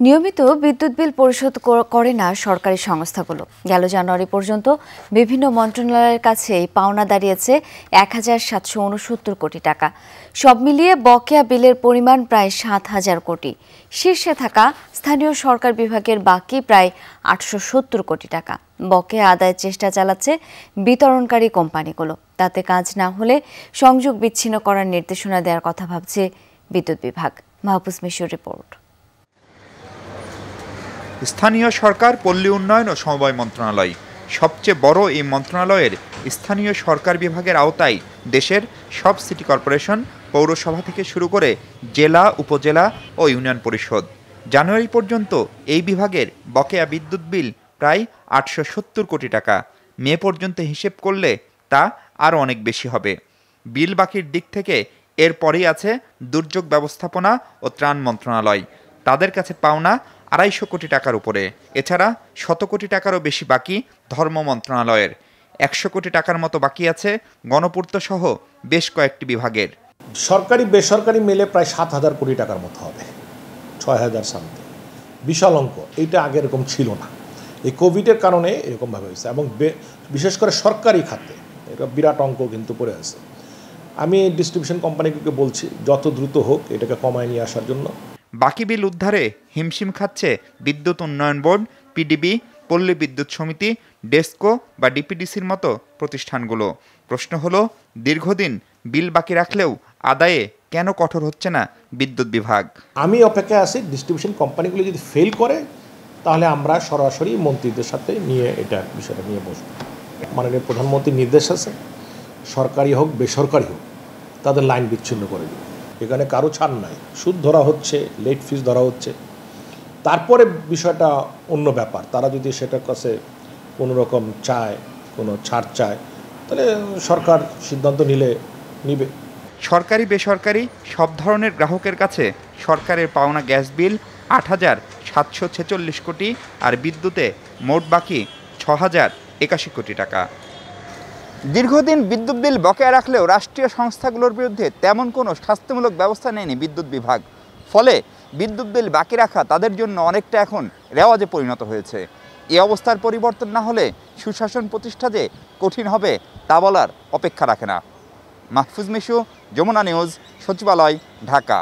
নিয়মিত বিদ্যুৎ বিল পরিশোধ করে না সরকারি সংস্থাগুলো। গেল জানুয়ারি পর্যন্ত বিভিন্ন মন্ত্রণালয়ের কাছে পাওনা দাঁড়িয়েছে এক হাজার সাতশো উনসত্তর কোটি টাকা। সব মিলিয়ে বকেয়া বিলের পরিমাণ প্রায় সাত হাজার কোটি। শীর্ষে থাকা স্থানীয় সরকার বিভাগের বাকি প্রায় আটশো সত্তর কোটি টাকা। বকেয়া আদায়ের চেষ্টা চালাচ্ছে বিতরণকারী কোম্পানিগুলো। তাতে কাজ না হলে সংযোগ বিচ্ছিন্ন করার নির্দেশনা দেওয়ার কথা ভাবছে বিদ্যুৎ বিভাগ। মাহফুজ মিশুর রিপোর্ট। স্থানীয় সরকার, পল্লী উন্নয়ন ও সমবায় মন্ত্রণালয়। সবচেয়ে বড় এই মন্ত্রণালয়ের স্থানীয় সরকার বিভাগের আওতায় দেশের সব সিটি কর্পোরেশন পৌরসভা থেকে শুরু করে জেলা, উপজেলা ও ইউনিয়ন পরিষদ। জানুয়ারি পর্যন্ত এই বিভাগের বকেয়া বিদ্যুৎ বিল প্রায় আটশো সত্তর কোটি টাকা। মে পর্যন্ত হিসেব করলে তা আরও অনেক বেশি হবে। বিল বাকির দিক থেকে এরপরেই আছে দুর্যোগ ব্যবস্থাপনা ও ত্রাণ মন্ত্রণালয়। তাদের কাছে পাওনা আড়াইশো কোটি টাকার উপরে। এছাড়া শত কোটি টাকারও বেশি বাকি ধর্ম মন্ত্রণালয়ের। একশো কোটি টাকার মতো বাকি আছে গণপূর্ত সহ বেশ কয়েকটি বিভাগের। সরকারি, বেসরকারি মিলে প্রায় সাত হাজার কোটি টাকার মতো হবে। ছয় হাজার সামথিং। বিশাল অঙ্ক, এইটা আগে এরকম ছিল না। এই কোভিডের কারণে এরকমভাবে হয়েছে এবং বিশেষ করে সরকারি খাতে, এটা বিরাট অঙ্ক কিন্তু পড়ে আছে। আমি ডিস্ট্রিবিউশন কোম্পানিকে বলছি, যত দ্রুত হোক এটাকে কমায় নিয়ে আসার জন্য। বাকি বিল উদ্ধারে হিমশিম খাচ্ছে বিদ্যুৎ উন্নয়ন বোর্ড, পিডিবি, পল্লী বিদ্যুৎ সমিতি, ডেস্কো বা ডিপিডিসির মতো প্রতিষ্ঠানগুলো। প্রশ্ন হলো, দীর্ঘদিন বিল বাকি রাখলেও আদায়ে কেন কঠোর হচ্ছে না বিদ্যুৎ বিভাগ? আমি অপেক্ষায় আছি ডিস্ট্রিবিউশন কোম্পানিগুলো যদি ফেল করে, তাহলে আমরা সরাসরি মন্ত্রীদের সাথে নিয়ে এটা বিষয়টা নিয়ে বসবো। মাননীয় প্রধানমন্ত্রীর নির্দেশ আছে, সরকারি হোক, বেসরকারি হোক, তাদের লাইন বিচ্ছিন্ন করে দিবে। এখানে কারও ছাড় নাই। সুদ ধরা হচ্ছে লেট ফিস ধরা হচ্ছে। তারপরে বিষয়টা অন্য ব্যাপার। তারা যদি সেটার কাছে কোনো রকম চায়, কোনো ছাড় চায়, তাহলে সরকার সিদ্ধান্ত নিলে নিবে। সরকারি, বেসরকারি সব ধরনের গ্রাহকের কাছে সরকারের পাওনা গ্যাস বিল আট হাজার সাতশো ছেচল্লিশ কোটি আর বিদ্যুতে মোট বাকি ছ হাজার একাশি কোটি টাকা। দীর্ঘদিন বিদ্যুৎ বিল বকেয়া রাখলেও রাষ্ট্রীয় সংস্থাগুলোর বিরুদ্ধে তেমন কোনো শাস্তিমূলক ব্যবস্থা নেয়নি বিদ্যুৎ বিভাগ। ফলে বিদ্যুৎ বিল বাকি রাখা তাদের জন্য অনেকটা এখন রেওয়াজে পরিণত হয়েছে। এই অবস্থার পরিবর্তন না হলে সুশাসন প্রতিষ্ঠা যে কঠিন হবে তা বলার অপেক্ষা রাখে না। মাহফুজ মিশু, যমুনা নিউজ, সচিবালয়, ঢাকা।